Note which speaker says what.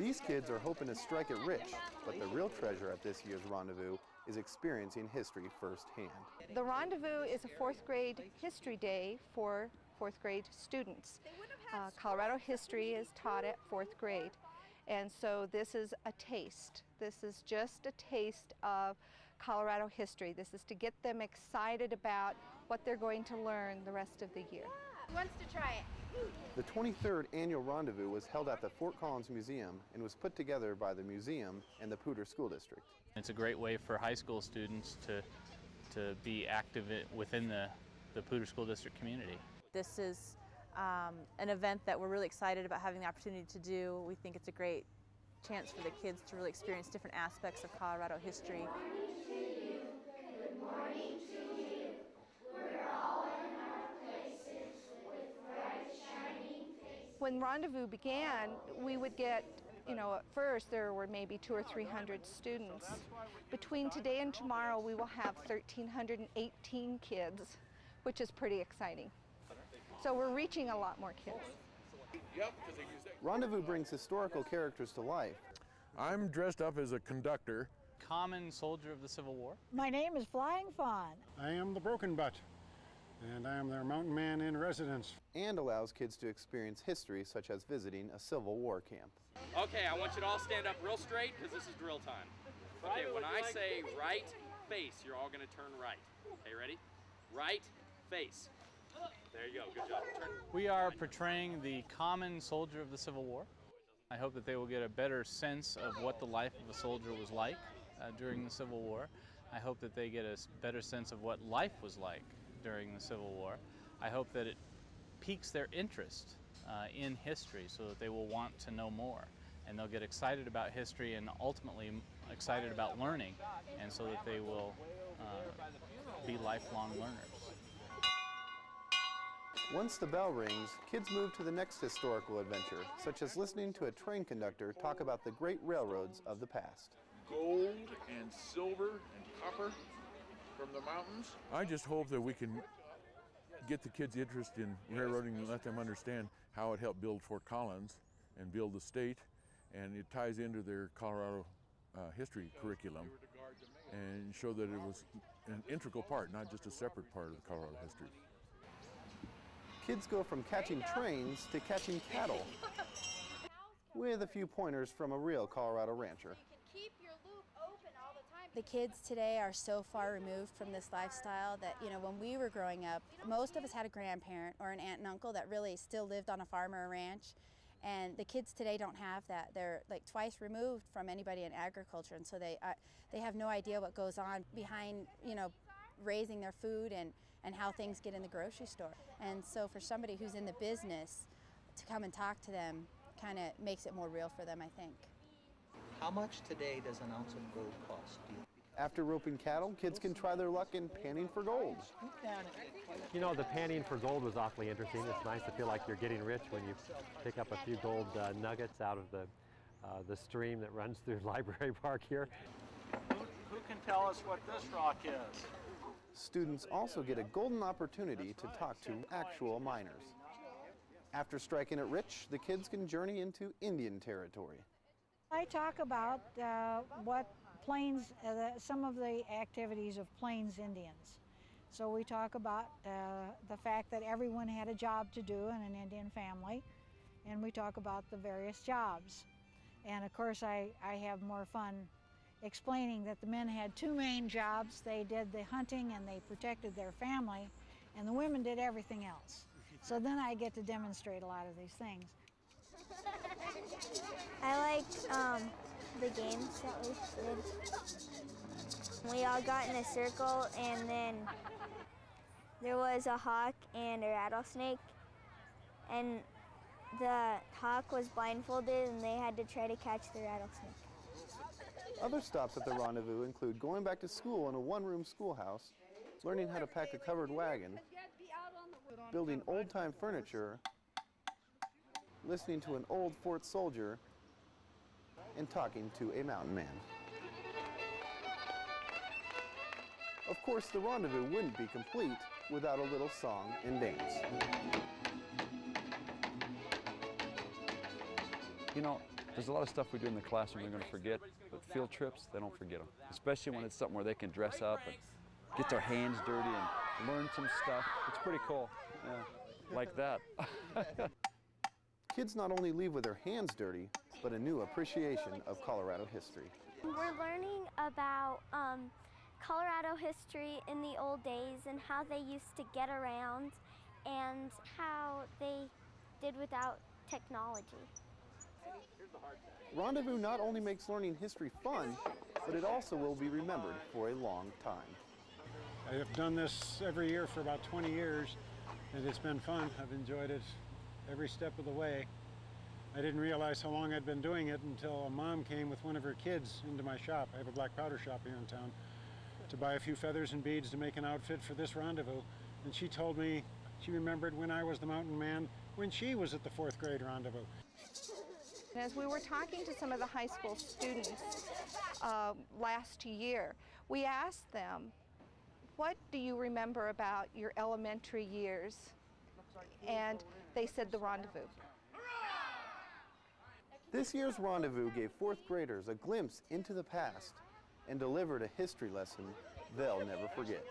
Speaker 1: These kids are hoping to strike it rich, but the real treasure at this year's rendezvous is experiencing history firsthand.
Speaker 2: The Rendezvous is a fourth grade history day for fourth grade students. Uh, Colorado history is taught at fourth grade. And so this is a taste. This is just a taste of Colorado history. This is to get them excited about what they're going to learn the rest of the year.
Speaker 3: Who wants to try it?
Speaker 1: The 23rd annual rendezvous was held at the Fort Collins Museum and was put together by the museum and the Poudre School District.
Speaker 4: It's a great way for high school students to, to be active within the, the Poudre School District community.
Speaker 5: This is um, an event that we're really excited about having the opportunity to do. We think it's a great chance for the kids to really experience different aspects of Colorado history.
Speaker 2: When Rendezvous began, we would get, you know, at first there were maybe two or three hundred students. Between today and tomorrow, we will have 1,318 kids, which is pretty exciting. So we're reaching a lot more kids.
Speaker 1: Rendezvous brings historical characters to life,
Speaker 6: I'm dressed up as a conductor.
Speaker 4: Common soldier of the Civil War.
Speaker 7: My name is Flying Fawn.
Speaker 8: I am the Broken Butt, and I am their mountain man in residence.
Speaker 1: and allows kids to experience history such as visiting a Civil War camp.
Speaker 9: Okay, I want you to all stand up real straight because this is drill time. Okay, when I say right face, you're all going to turn right. Okay, ready? Right face. There you go. Good job. Turn.
Speaker 4: We are portraying the common soldier of the Civil War. I hope that they will get a better sense of what the life of a soldier was like uh, during the Civil War. I hope that they get a better sense of what life was like during the Civil War. I hope that it piques their interest uh, in history so that they will want to know more. And they'll get excited about history and ultimately excited about learning, and so that they will uh, be lifelong learners.
Speaker 1: Once the bell rings, kids move to the next historical adventure, such as listening to a train conductor talk about the great railroads of the past.
Speaker 10: gold and silver and copper from the mountains.
Speaker 6: I just hope that we can get the kids' interest in railroading and let them understand how it helped build Fort Collins and build the state, and it ties into their Colorado uh, history curriculum and show that it was an integral part, not just a separate part of the Colorado history.
Speaker 1: Kids go from catching trains to catching cattle, with a few pointers from a real Colorado rancher.
Speaker 3: You can keep your loop open all the
Speaker 11: kids today are so far removed from this lifestyle that, you know, when we were growing up, most of us had a grandparent or an aunt and uncle that really still lived on a farm or a ranch. And the kids today don't have that. They're like twice removed from anybody in agriculture, and so they uh, they have no idea what goes on behind, you know, raising their food and and how things get in the grocery store. And so for somebody who's in the business to come and talk to them kind of makes it more real for them, I think.
Speaker 12: How much today does an ounce of gold cost? Do you
Speaker 1: After roping cattle, kids can try their luck in panning for gold.
Speaker 13: You know, the panning for gold was awfully interesting. It's nice to feel like you're getting rich when you pick up a few gold uh, nuggets out of the, uh, the stream that runs through Library Park here.
Speaker 14: Who can tell us what this rock is?
Speaker 1: Students also get a golden opportunity to talk to actual miners. After striking it rich, the kids can journey into Indian territory.
Speaker 7: I talk about uh, what Plains, uh, some of the activities of Plains Indians. So we talk about uh, the fact that everyone had a job to do in an Indian family, and we talk about the various jobs. And of course, I, I have more fun explaining that the men had two main jobs. They did the hunting and they protected their family, and the women did everything else. So then I get to demonstrate a lot of these things.
Speaker 15: I liked um, the games that we did. We all got in a circle, and then there was a hawk and a rattlesnake, and the hawk was blindfolded, and they had to try to catch the rattlesnake.
Speaker 1: Other stops at the rendezvous include going back to school in a one-room schoolhouse, learning how to pack a covered wagon, building old-time furniture, listening to an old fort soldier, and talking to a mountain man. Of course, the rendezvous wouldn't be complete without a little song and dance.
Speaker 16: You know, There's a lot of stuff we do in the classroom they're going to forget, but field trips, they don't forget them. Especially when it's something where they can dress up and get their hands dirty and learn some stuff. It's pretty cool. Yeah, like that.
Speaker 1: Kids not only leave with their hands dirty, but a new appreciation of Colorado history.
Speaker 15: We're learning about um, Colorado history in the old days and how they used to get around and how they did without technology.
Speaker 1: Rendezvous not only makes learning history fun, but it also will be remembered for a long time.
Speaker 8: I have done this every year for about 20 years, and it's been fun. I've enjoyed it every step of the way. I didn't realize how long I'd been doing it until a mom came with one of her kids into my shop. I have a black powder shop here in town to buy a few feathers and beads to make an outfit for this rendezvous. And she told me she remembered when I was the mountain man when she was at the fourth grade rendezvous.
Speaker 2: As we were talking to some of the high school students uh, last year, we asked them, what do you remember about your elementary years? And they said the rendezvous.
Speaker 1: This year's rendezvous gave fourth graders a glimpse into the past and delivered a history lesson they'll never forget.